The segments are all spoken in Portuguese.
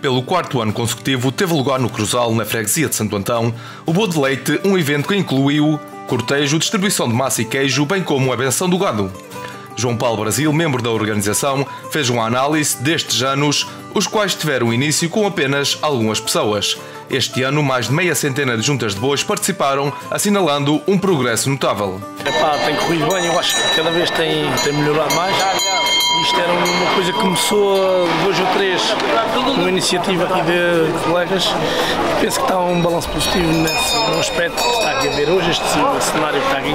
Pelo quarto ano consecutivo, teve lugar no Cruzal, na freguesia de Santo Antão, o Boa de Leite, um evento que incluiu cortejo, distribuição de massa e queijo, bem como a benção do gado. João Paulo Brasil, membro da organização, fez uma análise destes anos, os quais tiveram início com apenas algumas pessoas. Este ano, mais de meia centena de juntas de bois participaram, assinalando um progresso notável. Epá, tem corrido bem, eu acho que cada vez tem, tem melhorado mais. Isto era uma coisa que começou dois ou três, uma iniciativa aqui de colegas. Penso que está um balanço positivo nesse aspecto que está aqui a ver hoje, este cenário que está aqui.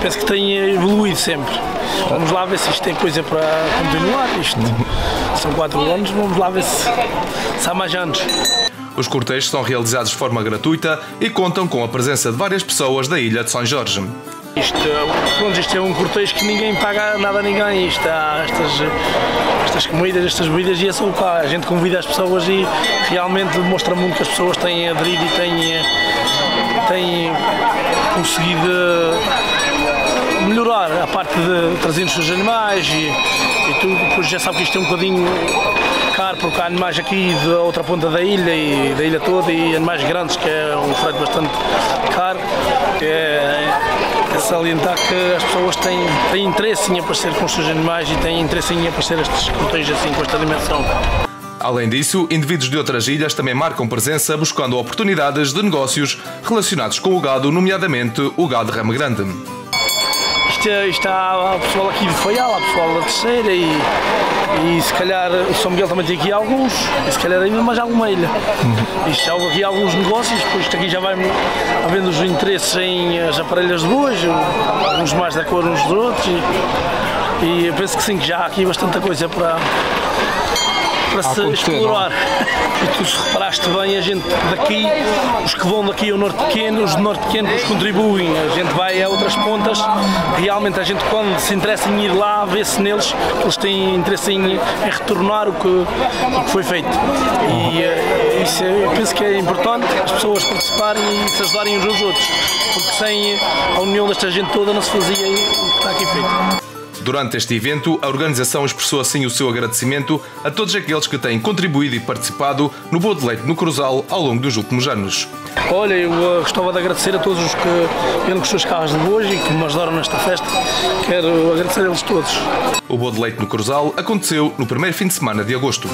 Penso que tem evoluído sempre. Vamos lá ver se isto tem coisa para continuar. Isto são quatro anos, vamos lá ver se, se há mais anos. Os cortejos são realizados de forma gratuita e contam com a presença de várias pessoas da ilha de São Jorge. Isto, pronto, isto é um cortejo que ninguém paga nada a ninguém. Isto estas, estas comidas, estas bebidas e é só cá. A gente convida as pessoas e realmente demonstra muito que as pessoas têm aderido e têm, têm conseguido melhorar a parte de trazer os animais e, e tudo. Depois já sabe que isto é um bocadinho caro porque há animais aqui da outra ponta da ilha e da ilha toda e animais grandes que é um frete bastante caro. É, é salientar que as pessoas têm, têm interesse em aparecer com os seus animais e têm interesse em aparecer estes cortejos assim com esta dimensão. Além disso, indivíduos de outras ilhas também marcam presença buscando oportunidades de negócios relacionados com o gado, nomeadamente o gado ramo grande. Isto, está o pessoal aqui de Faial, o pessoal da terceira e, e se calhar o São Miguel também tem aqui alguns, e se calhar ainda mais alguma ilha. Uhum. Isto já houve aqui alguns negócios, depois isto aqui já vai havendo os interesses em as aparelhas de bois, uns mais da cor uns dos outros e, e eu penso que sim, que já há aqui bastante coisa para, para se explorar. E tu se reparaste bem, a gente daqui, os que vão daqui ao Norte Pequeno, os do Norte Pequeno os contribuem, a gente vai a outras pontas, realmente a gente quando se interessa em ir lá, vê-se neles que eles têm interesse em, em retornar o que, o que foi feito. E uh, isso é, eu penso que é importante as pessoas participarem e se ajudarem uns aos outros, porque sem a união desta gente toda não se fazia o que está aqui feito. Durante este evento, a organização expressou assim o seu agradecimento a todos aqueles que têm contribuído e participado no Boa de Leite no Cruzal ao longo dos últimos anos. Olha, eu uh, gostava de agradecer a todos os que vieram com os seus carros de hoje e que me ajudaram nesta festa. Quero agradecer a eles todos. O Boa de Leite no Cruzal aconteceu no primeiro fim de semana de agosto.